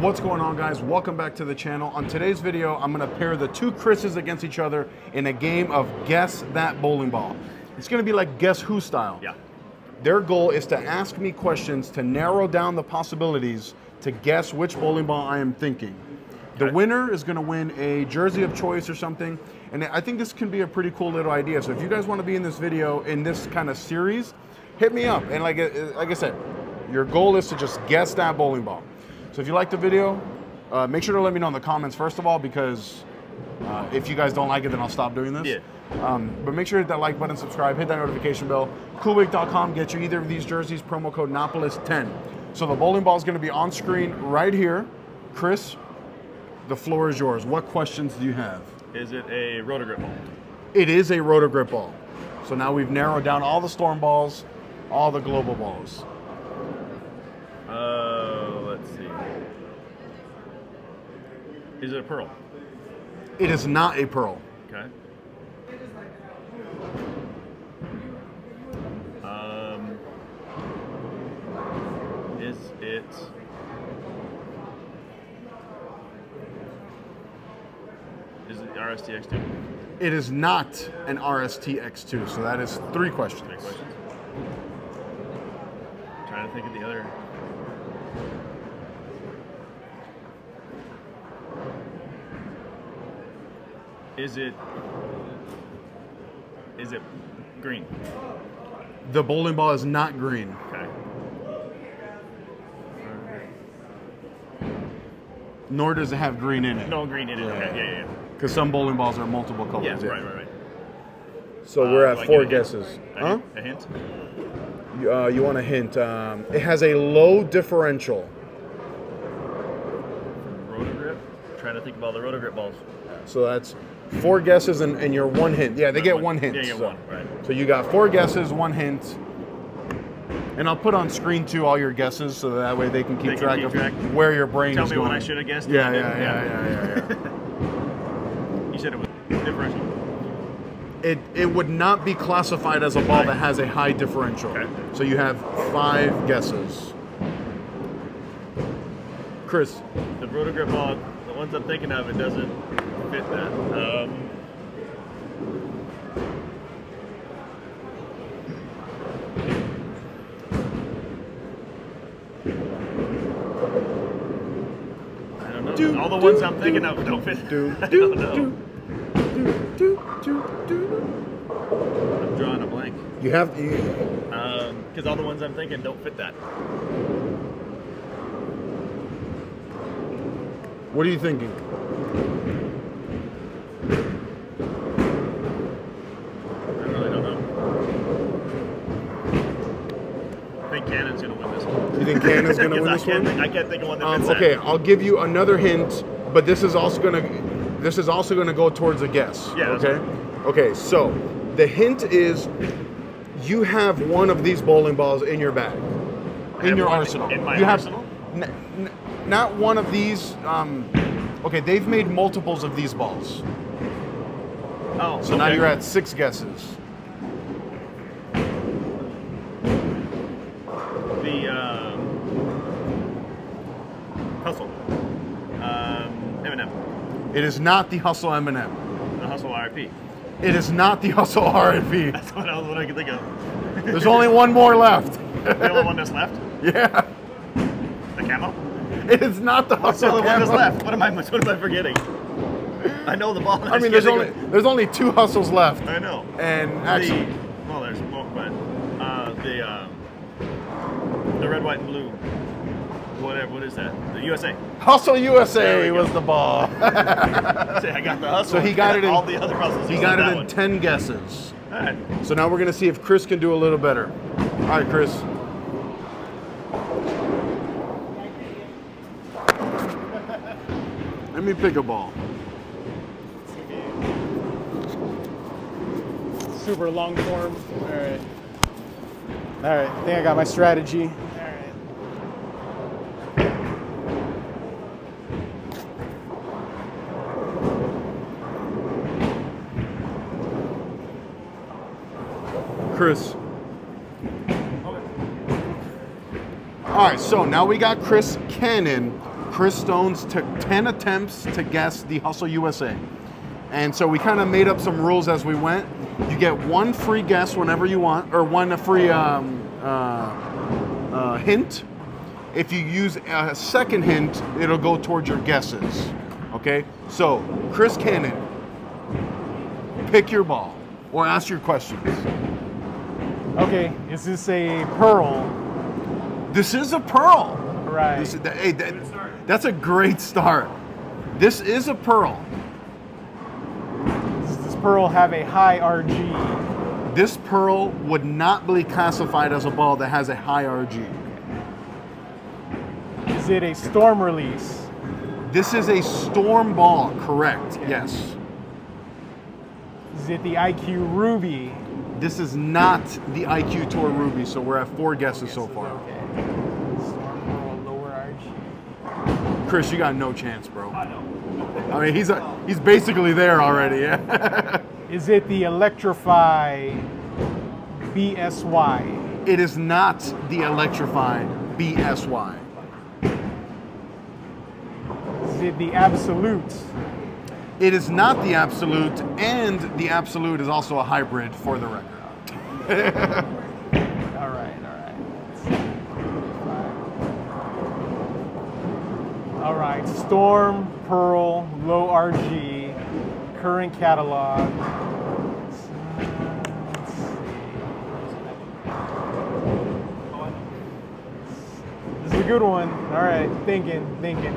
What's going on guys? Welcome back to the channel. On today's video, I'm gonna pair the two Chris's against each other in a game of Guess That Bowling Ball. It's gonna be like Guess Who style. Yeah. Their goal is to ask me questions to narrow down the possibilities to guess which bowling ball I am thinking. The winner is going to win a jersey of choice or something, and I think this can be a pretty cool little idea. So if you guys want to be in this video in this kind of series, hit me up. And like like I said, your goal is to just guess that bowling ball. So if you like the video, uh, make sure to let me know in the comments first of all, because uh, if you guys don't like it, then I'll stop doing this. Yeah. Um, but make sure to hit that like button, subscribe, hit that notification bell. Coolwick.com, get you either of these jerseys, promo code Napoles10. So the bowling ball is going to be on screen right here. Chris, the floor is yours. What questions do you have? Is it a Roto Grip ball? It is a Roto Grip ball. So now we've narrowed down all the storm balls, all the global balls. Uh, let's see. Is it a pearl? It is not a pearl. Okay. Um, is it? Is it RSTX two? It is not an RST X2. So that is three questions. Three questions. Trying to think of the other. Is it? Is it green? The bowling ball is not green. Okay. Nor does it have green in it. No green in it. Okay. Yeah, yeah, Because some bowling balls are multiple colors. yeah. Yeah. Right, right, right. So Uh, we're at four guesses. A Huh? hint? A hint? You, uh, you want a hint? Um, it has a low differential. Roto Grip. trying to think of all the Roto Grip balls. So that's four guesses and, and your one hint. Yeah, they get one hint. Yeah, so. one. Right. So you got four guesses, one hint. And I'll put on screen too all your guesses so that way they can keep They can track keep of track. where your brain is. Tell me going. what I should have guessed. Yeah, yeah, yeah, yeah, yeah, yeah. You said it was differential. it it would not be classified as a ball that has a high differential. Okay. So you have five guesses. Chris, The Roto Grip ball, the ones I'm thinking of, it doesn't fit that. Um, I don't know. Do, All the do, ones I'm do, thinking of don't fit. do I do don't know. do do do do do. I'm drawing a blank. You have you, Because all the ones I'm thinking don't fit that. what are you thinking? I really don't know. I think Cannon's gonna win this one. You think Cannon's gonna win this I one? I can't think of one that Um, okay, that. I'll give you another hint, but this is also gonna this is also gonna go towards a guess. Yeah, Okay. Okay. So the hint is you have one of these bowling balls in your bag, in your arsenal. in my you arsenal? Have, n- n- not one of these. Um, okay, they've made multiples of these balls, Oh, so now you're at six guesses. the um, hustle. Um, M&M, It is not the Hustle M&M. the hustle RP. It is not the Hustle R&B. That's what I, was, what I could think of. There's only one more left. the only one that's left. yeah. The camo. It is not the What's hustle. other one that's left? What am I? What am I forgetting? I know the ball. I mean, there's only there's only two hustles left, I know. and actually, the, well, there's more, but uh, the um, the red, white, and blue. Whatever. What is that? The USA. Hustle USA was the ball. Say I got the hustle. So he got it in- all the other hustles. he except got it in one. ten guesses. All right. So now we're gonna see if Chris can do a little better. All right, Chris. Let me pick a ball. super long form. All right. All right. I think I got my strategy. All right. Chris. All right, so now we got Chris Cannon. Chris Stones took 10 attempts to guess the Hustle USA. And so we kind of made up some rules as we went. You get one free guess whenever you want, or one free um, uh, uh, hint. If you use a second hint, it'll go towards your guesses. Okay? So, Chris Cannon, pick your ball or ask your questions. Okay, is this a pearl? This is a pearl. Right. This is, hey, that- that's a great start. This is a pearl. Does this pearl have a high RG? This pearl would not be classified as a ball that has a high RG. Is it a storm release? This is a storm ball, correct? Yes. Is it the IQ Ruby? This is not the IQ Tour Ruby, so we're at four guesses so far. Okay. Storm pearl, lower RG. Chris, you got no chance, bro. I know. I mean, he's a, he's basically there already. Yeah. Is it the Electrify BSY? it is not the electrified BSY. Is it the Absolute? It is not the absolute, and the absolute is also a hybrid for the record. All right, all right. Let's see. Five. All right, Storm, Pearl, Low RG, current catalog. Let's, let's see. This is a good one. All right, thinking, thinking.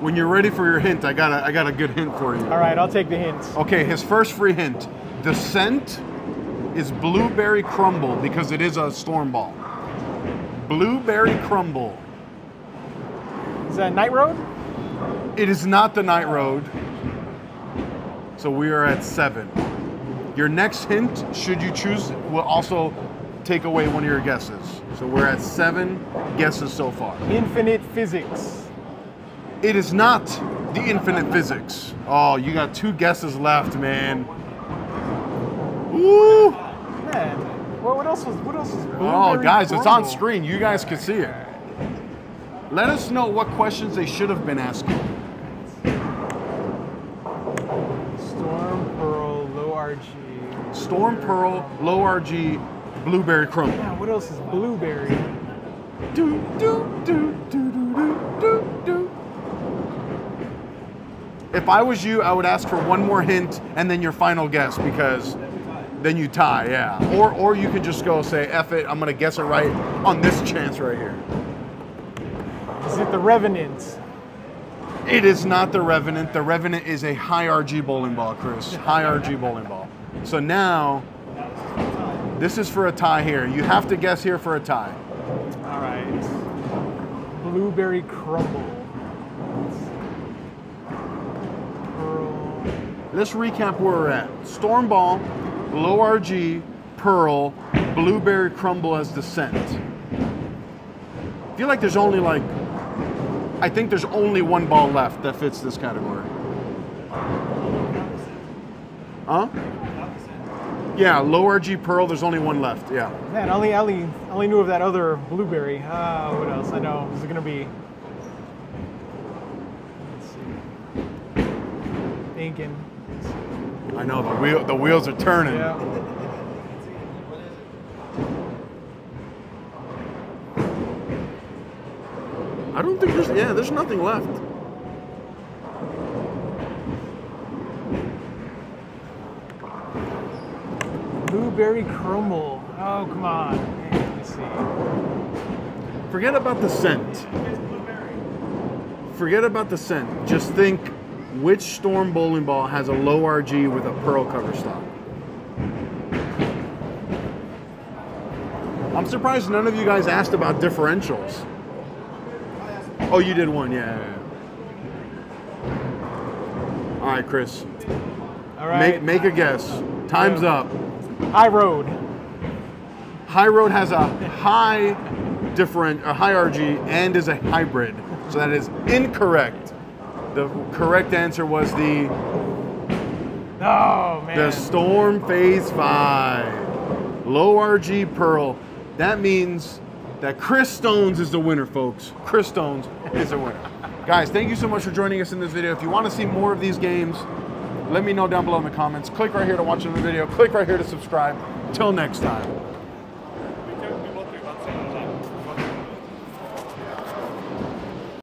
When you're ready for your hint, I got a, I got a good hint for you. All right, I'll take the hints. Okay, his first free hint. The scent is blueberry crumble because it is a storm ball. Blueberry crumble. Is that Night Road? It is not the night road. So we are at seven. Your next hint, should you choose, will also take away one of your guesses. So we're at seven guesses so far. Infinite Physics. It is not the infinite physics. Oh, you got two guesses left, man. Ooh. Man, what, what else was? What else was? Oh, guys, it's on screen. You guys can see it. Let us know what questions they should have been asking. Storm Pearl, Low RG. Storm Pearl, Low RG, Blueberry Crumble. Yeah, what else is blueberry? Do, do, do, do, do, do, do, do. If I was you, I would ask for one more hint and then your final guess because then you tie, yeah. Or or you could just go say, F it, I'm gonna guess it right on this chance right here. Is it the Revenant? It is not the Revenant. The Revenant is a high RG bowling ball, Chris. High RG bowling ball. So now, this is for a tie here. You have to guess here for a tie. All right. Blueberry Crumble. Pearl. Let's recap where we're at. Storm Ball, Low RG, Pearl, Blueberry Crumble as the scent. I feel like there's only like, I think there's only one ball left that fits this category. Huh? Yeah, low RG Pearl, there's only one left, yeah. Man, only, only, only knew of that other blueberry. Ah, what else? I know. Is it gonna be? Let's see. Thinking. I know, the, wheel, the wheels are turning. Yeah. I don't think there's, yeah, there's nothing left. Blueberry crumble. Oh, come on. Let me see. Forget about the scent. Forget about the scent. Just think which Storm bowling ball has a low RG with a pearl coverstock. I'm surprised none of you guys asked about differentials. Oh, you did one, yeah. yeah, yeah. All right, Chris. All right. Make, make a guess. Time's up. High road. High Road has a high different, a high RG and is a hybrid. So that is incorrect. The correct answer was the Oh man. the Storm Phase 5. Low RG Pearl. That means that Chris Stones is the winner, folks. Chris Stones is the winner. Guys, thank you so much for joining us in this video. If you want to see more of these games, let me know down below in the comments. Click right here to watch another video. Click right here to subscribe. Till next time.